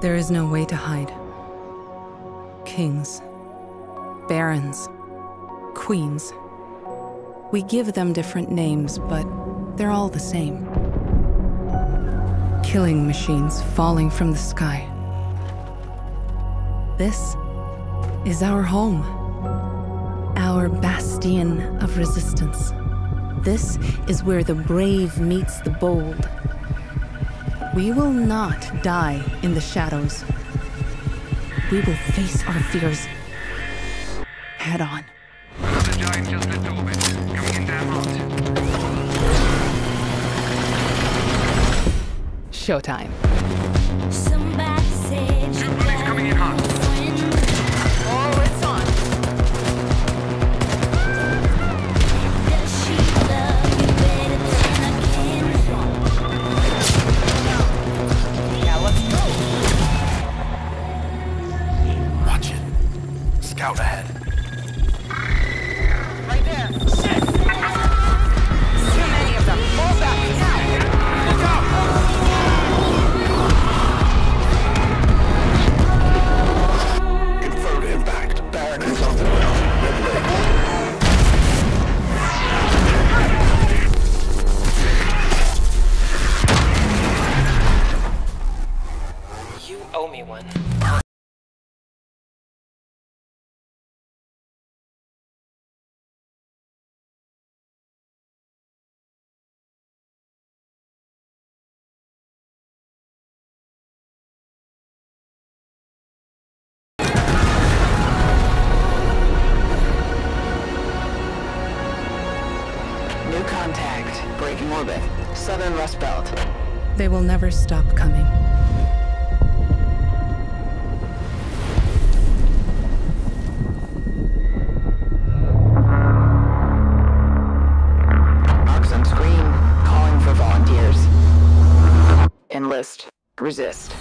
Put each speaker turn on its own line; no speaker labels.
There is no way to hide. Kings, barons, queens. We give them different names, but they're all the same. Killing machines falling from the sky. This is our home. Our bastion of resistance. This is where the brave meets the bold. We will not die in the shadows. We will face our fears head on.
The
Scout ahead.
Right there. Shit! Too many of them. Fall back now. Look out!
Confirmed impact. Baron is on the ground.
You owe me one.
New contact. Breaking orbit. Southern Rust Belt.
They will never stop coming.
Marks on screen. Calling for volunteers. Enlist. Resist.